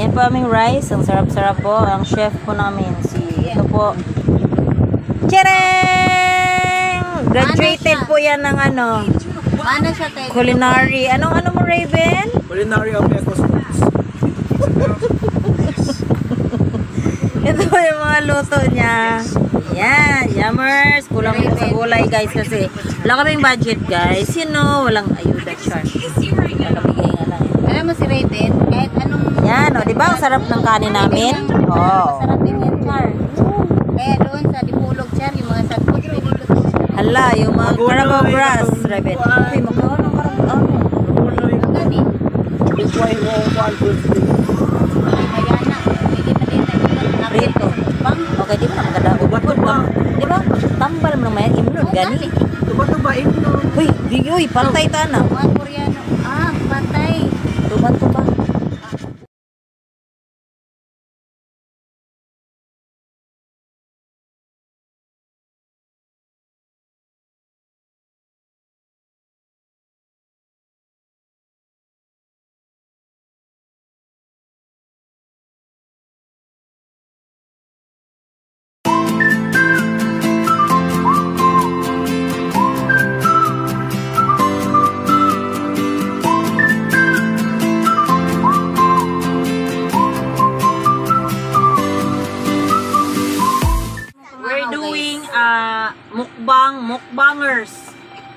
Ayan po aming rice. Ang sarap-sarap po. Ang chef po namin, si ito po. Chereng! Graduated Ano po yan ng ano, Paano siya tayo? culinary. Anong ano mo, Raven? Culinary of Ecosmos. Ito po yung mga luto niya. Yan, yummers. Kulang po sa gulay, guys, kasi wala kaming budget, guys. You know, walang ayuda charge. Nakamigay nga lang. Eh. Alam mo si Raven, kahit anong... Yan, o, di ba? Ang sarap ng kanin namin. Oh. Masarap din yan, Char. Kaya doon sa Dipulog, Char, yung mga dito. Hala, yung mga Carabao grass, Raven. Uy, magkawa ng Carabao. Ang gabi, kaya na, hindi pa din. Rito. Okay, di ba na maganda? Ubod ba? Di ba? Tambal mo naman yan. Imnod, gani. Tuba-tubain mo. Uy, di, uy, pantay ta na. mga Koreano. Ah, patay. bantu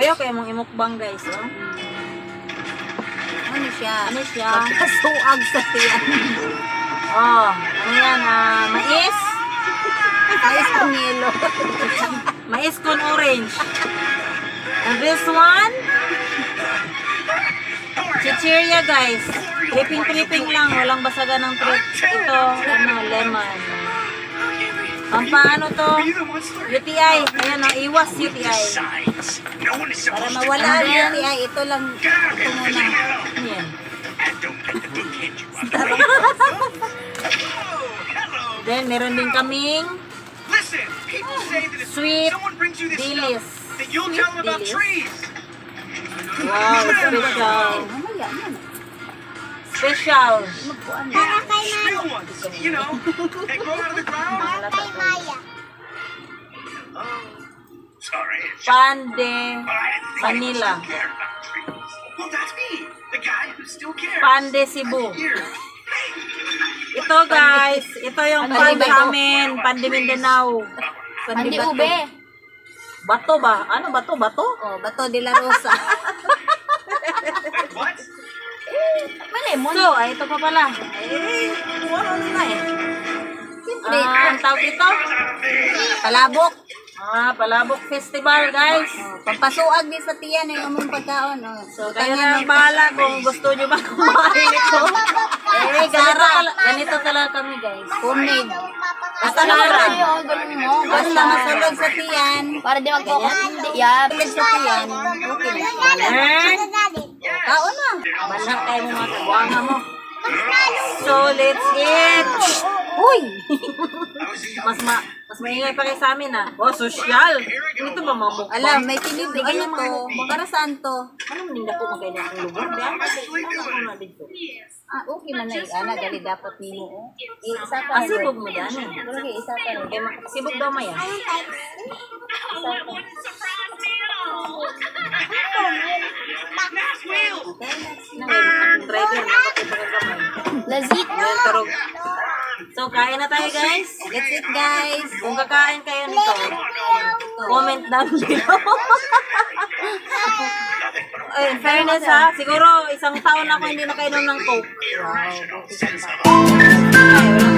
Kayo kayo mong imukbang guys, oh. Ano siya? Ano siya? Kasuag sa tiyan. Oh, ano yan, ah, mais. Ayos kong yelo. Mais con orange. And this one, chichirya guys. Tripping-tripping lang, walang basagan ng trip. Ito, ano, lemon. Pampaano to? UTI. Ayan, oh, iwas UTI. Para mawala ang UTI, ito lang. Ito muna. Ano yan? Then, meron din kaming Sweet dilis. about dilis. Wow, special. Mamaya, yan. Special. Na. Real ones, you know, that grow out of the ground. Oh, sorry. Pande think Manila. anyone still cared about trees. Well, that's me, the guy who still cares. Pande Cebu. Ito guys, ito yung pan sa amin, Pande Mindanao. Pandi ube. Bato ba? Ano bato? Bato? Oh, Bato de la Rosa. What? Malemon. So, ay ito pa pala. Eh, ano na eh. Siyempre. Ah, ang tawag ito? Palabok. Ah, Palabok Festival guys. Oh, pampasuag din sa tiyan yung among pagkaon. Oh. So, kayo na ang bahala kung gusto nyo ba kumain ito. Eh, ganito, tala- ganito talaga kami guys. Homemade. Basta lang. ganun mo. Basta masulog sa tiyan. Para di magkakot. Yeah. Sulog sa tiyan. Okay. Eh, Kaon na. Manhak kayo mo mga kagwanga mo. So, let's eat. Uy! Mas ma mas maingay pa kayo sa amin ah. Oh, social. Ito ba mga mukbang? Alam, may tinibig. Ano to? Para saan to? Ano man hindi ko magkaya na ang lugar? Di ako ano na dito. Ah, okay man na. Ana, gali dapat nimo. oh. Eh, Isa ka. Ah, sibog mo dyan eh. Sige, isa ka. rin. Kaya ma- sibog daw maya. Ngayon, ang driver na ako kamay. Lazit. So, kain na tayo guys. That's it, guys. Kung kakain kayo nito, comment down below. In fairness ha, siguro isang taon ako hindi nakainom ng Coke. Wow, Ay, walang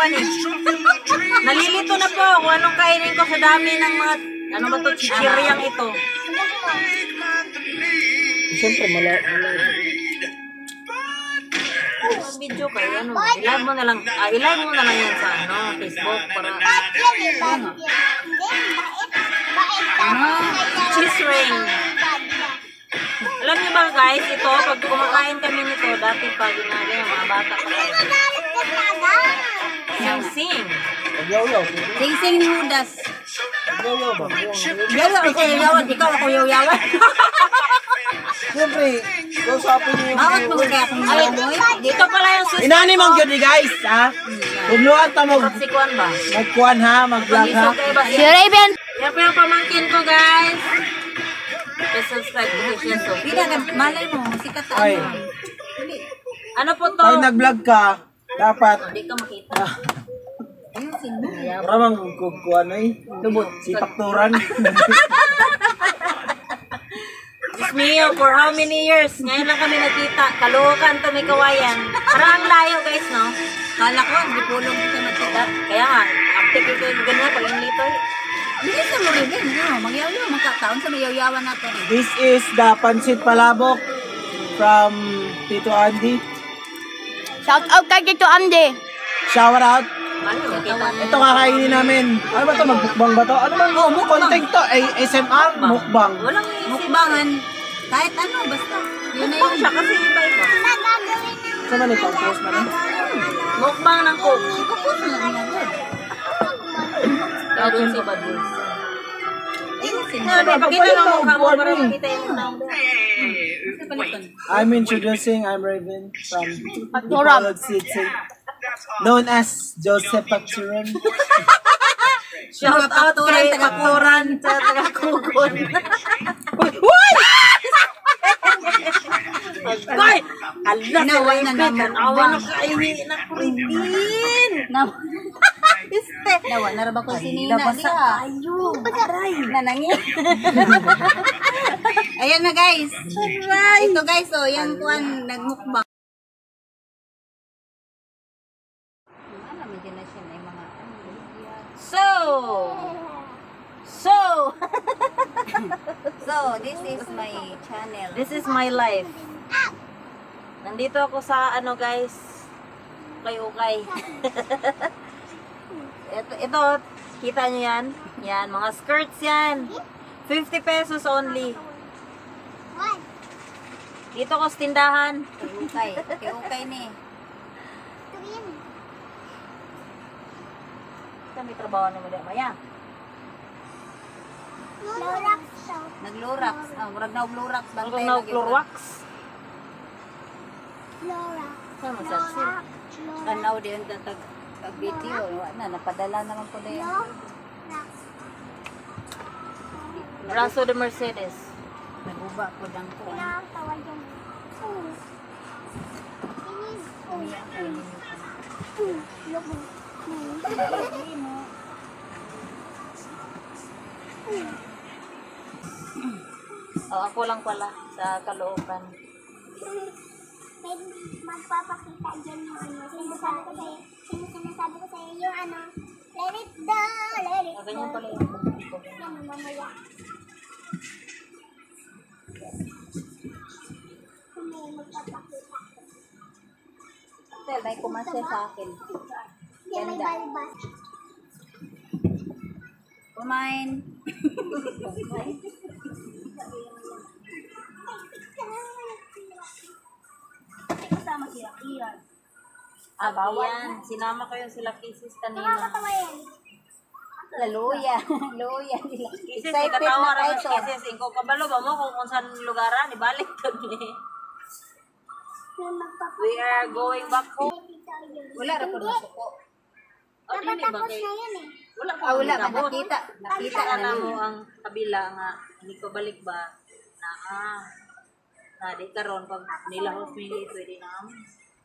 ani. Nalilito na po kung anong kainin ko sa dami ng mga ano ba to chichiryang ito. Siyempre, mala, mala. Kung video kayo, ano, i-live mo na lang, ah, i-live mo na lang yan sa ano, Facebook para ano, cheese ring. Alam niyo ba guys, ito, pag kumakain kami nito, dati pa ginagawa, mga bata pa tayo. Sing-sing. Yaw-yaw. Sing-sing ni Judas. Yaw-yaw ba? Yawa, ikaw yawan, ikaw ako yawan. Siyempre, kausapin niyo yung Bakit mo kaya akong Ay, malamoy? dito pala yung sis. Inani mong yun ni guys, ha? Bugluan ta mo. Kapsikuan ba? Magkuhan ha, mag-vlog ha. Si Raven. Yan po yung pamangkin ko guys. Please subscribe to his channel. Pila ka, malay mo, sikat ano. Ano po to? pag nag-vlog ka, dapat, Hindi ka makita. Ayusin mo. maramang kukuhan ay. Lubot. Sipakturan. Mio, for how many years? Ngayon lang kami nagkita. Kaluhukan to may kawayan. Parang ang layo guys, no? Kala ko, di pulong kita magkita. Kaya nga, active ito yung ganyan pag yung lito. Hindi sa mo rin, no? Magyaw-yaw, magkataon sa mayaw-yawan natin. This is the Pansit Palabok from Tito Andy. Shout out kay Tito Andy. Shout out. Ito kakainin namin. Ano ba to? Magbukbang ba to? Ano ba? Oh, content to. Ay, SMR, mukbang. Walang. Mukbangan. Kahit ano, basta. Yun na Mukbang yun. siya kasi iba-iba. Saan man ito? Post na rin. Mukbang ng coke. Kapos na lang yan. Gagawin si Bad Boys. Pakita mo mukha mo para makita yung mo. I'm introducing, I'm Raven from. Bacolod City. Known as Joseph Pacturan. Shout out kay Kakuran sa taga-kugon. Hoy! Hala sa Naway na naman. Awa na kaihi na. Nawa. Este. Nawa, naraba ko si Nina. Nabasa Diya. tayo. Ayan na guys. Ito guys, oh, yan kuan nagmukbang. So, so, So, this is my channel. this is my life. Nandito ako sa ano guys, ukay-ukay. ito, ito, kita nyo yan? Yan, mga skirts yan. 50 pesos only. Dito ko sa tindahan. Okay, okay, okay ni. Kami trabaho na din. Maya. Nag-Lorax. Ah, murag na Lorax. Hanggang na Clorox. Saan mo sa Tanaw din ang tag tag video. Wa na, napadala naman ko din. Raso de Mercedes. Naguba ko dang ko. Oh, ako lang pala sa Caloocan. may magpapakita dyan yung ano, sinasabi ko sa'yo, sinasabi ko sa'yo yung ano, let it go, let it Ah, go. ganyan pala yung ko. Yan, mamaya. Kung may kumasya sa akin. Ganda. balbas. Kumain. Kasama sila, iyan. Ah, yan. Sinama ko yung sila kisses kanina. Nakakatawa yan. Laluya. Luya nila. Excited na si to. kisses. Ikaw kabalo ba mo kung kung saan lugaran? Ibalik to ni. Magpapakita. We are going back home. Wala ra po suko. Oh, dili ba kay? eh. Wala pa Ah, wala nabot. nakita. Nakita Kita na na mo. mo ang kabila nga. Hindi ko balik ba? Na ah. Na di karon pag nilahos mi ni pwede na.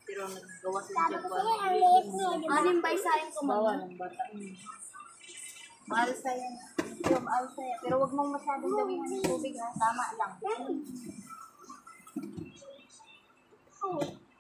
Pero naggawa sa ang ba? Anim ba isa ko Bawal ng bata. Mahal sa yan. Yung mahal sa yan. Pero wag mong masyadong gawin ng tubig ha. Tama lang. Oh.